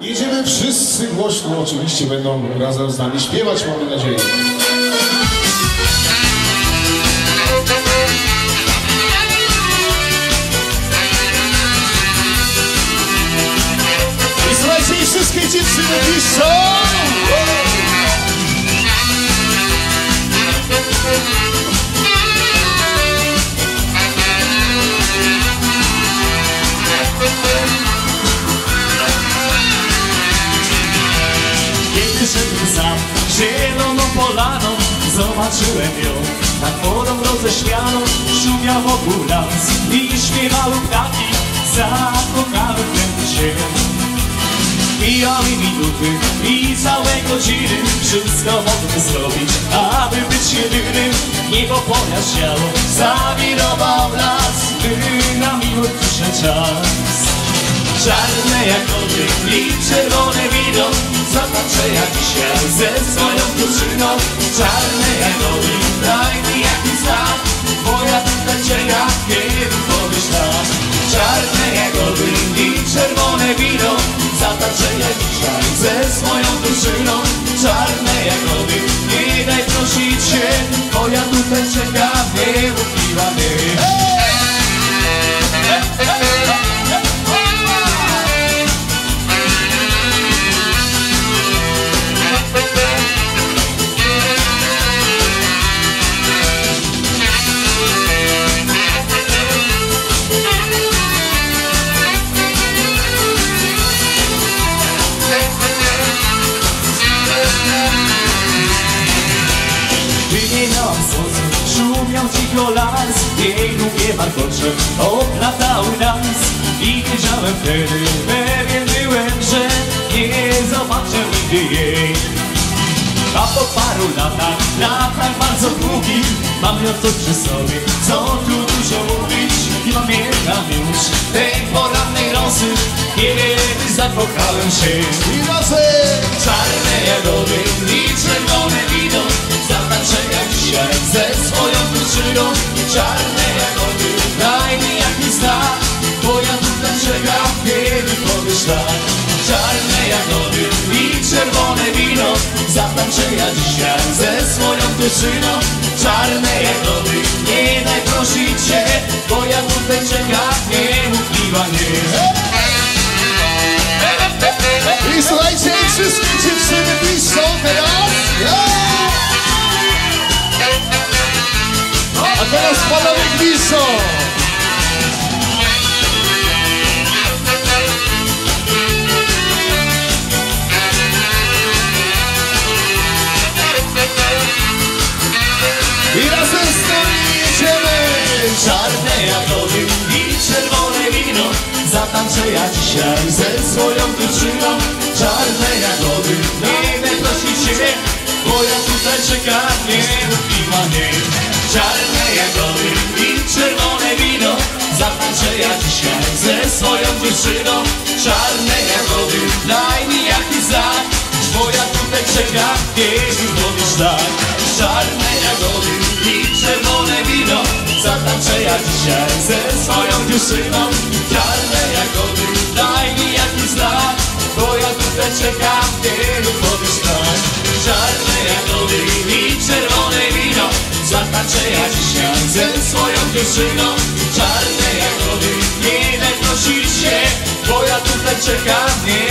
Jedziemy wszyscy głośno, oczywiście będą razem z nami śpiewać, mamy nadzieję. I słuchajcie, i wszystkie dziewczyny piszą! Kiedy szedłem sam zieloną polaną Zobaczyłem ją. Nad wodą roześmianą Szumiał wokół nas i śpiewały ptaki Zakochałem wtedy się Mijały minuty i całe godziny Wszystko mogłem zrobić, aby być jedynym. Niebo pojaśniało, zawirował las By na miłość przyszedł czas. Czarne jagody i czerwone wino Zataczę jak dzisiaj ze swoją drużyną. Czarne jagody, daj mi jakiś znak Wymieniałam słońce, szumiał cicho las Jej długie warkocze oplatały nas I wiedziałem wtedy, pewien byłem, że nie zobaczę nigdy jej. A po paru latach, latach bardzo długich Mam ją tu przy sobie, co tu dużo mówić? I pamiętam już tej porannej rosy. Kiedy zakochałem się. I razem! Wino Zataczenia dzisiaj ze swoją drużyną Czarne jagody, nie daj prosić cię Bo ja tutaj czekam, nie mów miła nie I słuchajcie, wszystkie dziewczyny piszą teraz! A teraz panowie piszą! Dzisiaj ze swoją drużyną. Czarne jagody, nie będę prosić Ciebie Bo ja tutaj czekam, nie lubiła mnie Czarne jagody i czerwone wino. Zatańczę ja dzisiaj ze swoją drużyną. Czarne jagody, daj mi jakiś znak. Bo ja tutaj czekam, nie powiesz tak Czarne jagody i czerwone wino. Zatańczę ja dzisiaj ze swoją dziewczyną Czarne dziewczyną Czarne jagody, nie daj prosić się Bo ja tutaj czekam, nie